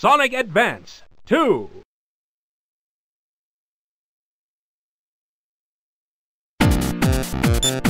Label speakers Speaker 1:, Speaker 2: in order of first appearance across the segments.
Speaker 1: Sonic Advance 2. Three,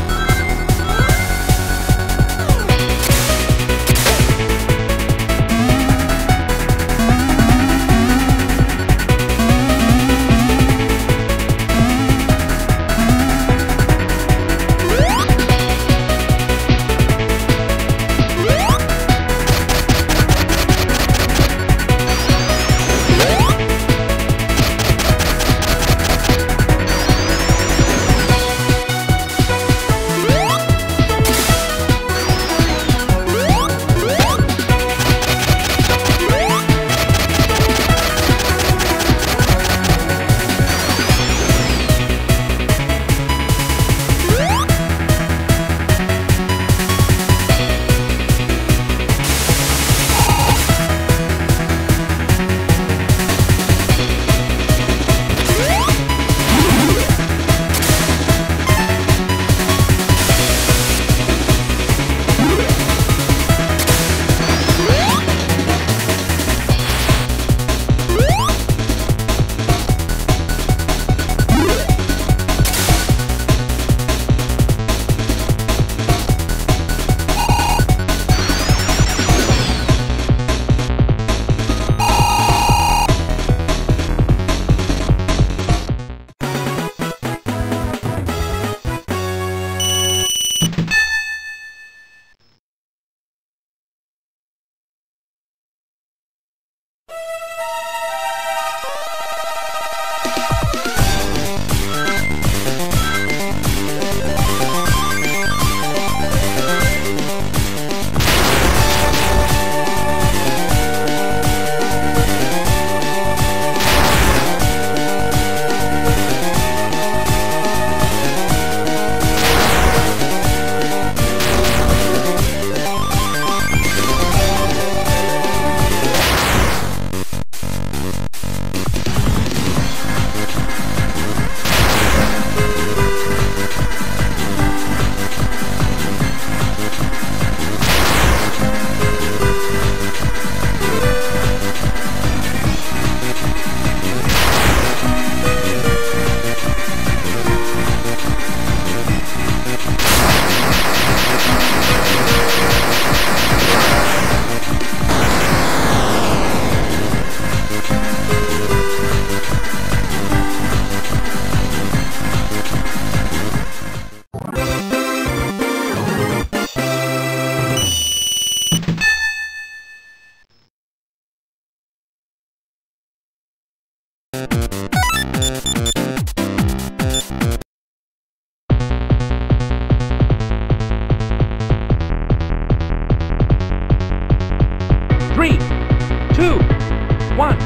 Speaker 1: One,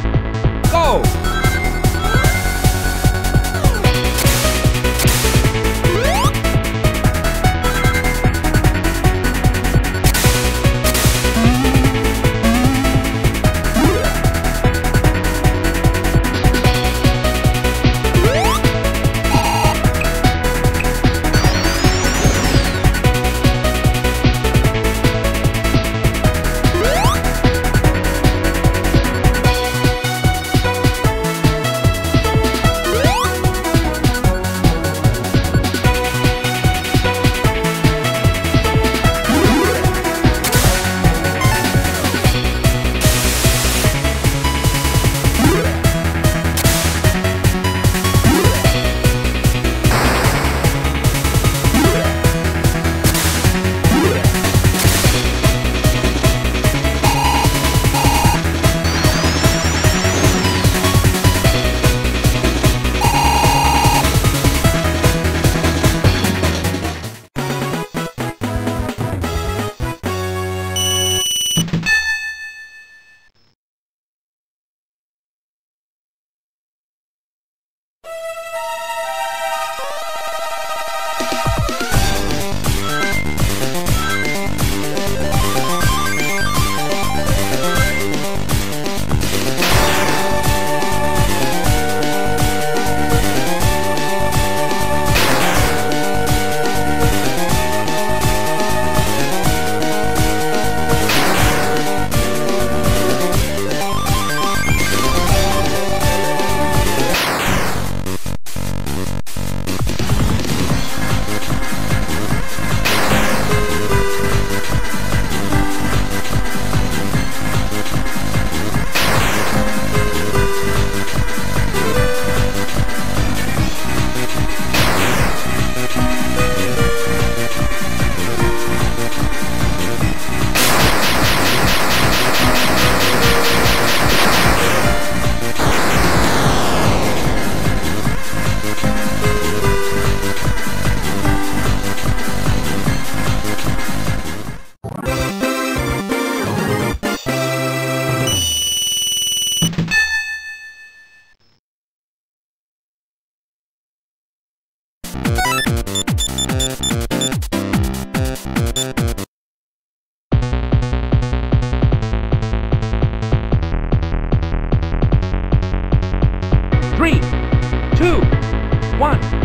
Speaker 1: go! One,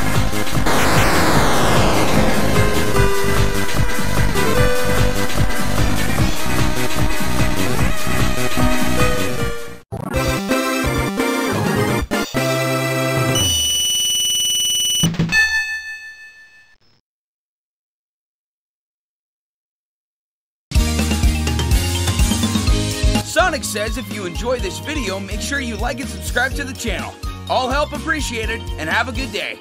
Speaker 2: says if you enjoy this video, make sure you like and subscribe to the channel. All help appreciated, and have a good day.